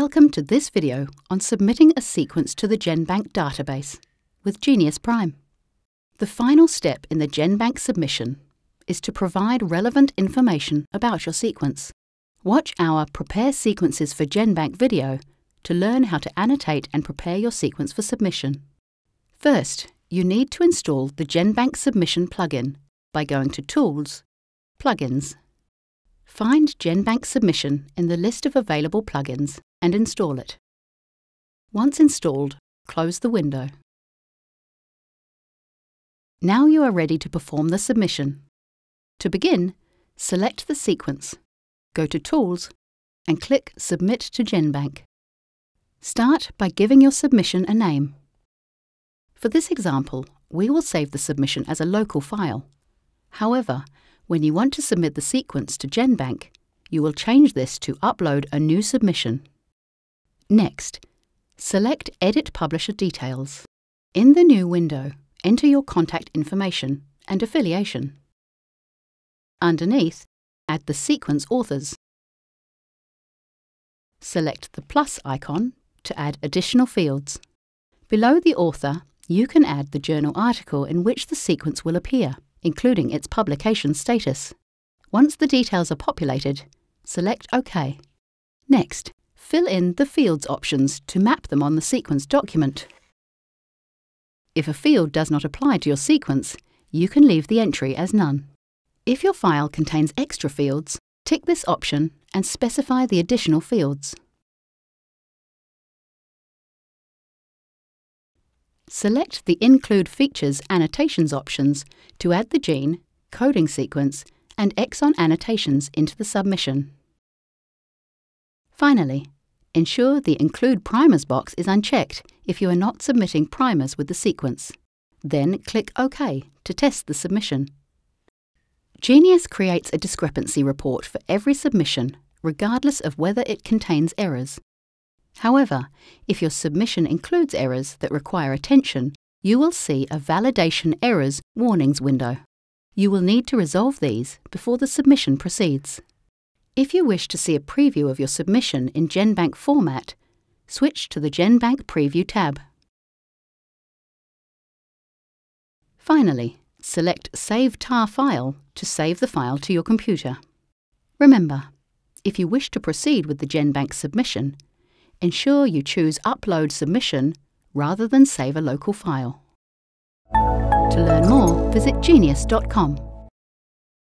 Welcome to this video on submitting a sequence to the GenBank database with Geneious Prime. The final step in the GenBank submission is to provide relevant information about your sequence. Watch our Prepare Sequences for GenBank video to learn how to annotate and prepare your sequence for submission. First, you need to install the GenBank Submission plugin by going to Tools, Plugins. Find GenBank Submission in the list of available plugins and install it. Once installed, close the window. Now you are ready to perform the submission. To begin, select the sequence, go to Tools, and click Submit to GenBank. Start by giving your submission a name. For this example, we will save the submission as a local file. However, when you want to submit the sequence to GenBank, you will change this to Upload a new submission. Next, select Edit Publisher Details. In the new window, enter your contact information and affiliation. Underneath, add the sequence authors. Select the plus icon to add additional fields. Below the author, you can add the journal article in which the sequence will appear, including its publication status. Once the details are populated, select OK. Next, fill in the fields options to map them on the sequence document. If a field does not apply to your sequence, you can leave the entry as none. If your file contains extra fields, tick this option and specify the additional fields. Select the Include Features Annotations options to add the gene, coding sequence, and exon annotations into the submission. Finally, ensure the Include Primers box is unchecked if you are not submitting primers with the sequence. Then click OK to test the submission. Geneious creates a discrepancy report for every submission, regardless of whether it contains errors. However, if your submission includes errors that require attention, you will see a Validation Errors warnings window. You will need to resolve these before the submission proceeds. If you wish to see a preview of your submission in GenBank format, switch to the GenBank Preview tab. Finally, select Save TAR file to save the file to your computer. Remember, if you wish to proceed with the GenBank submission, ensure you choose Upload Submission rather than save a local file. To learn more, visit geneious.com.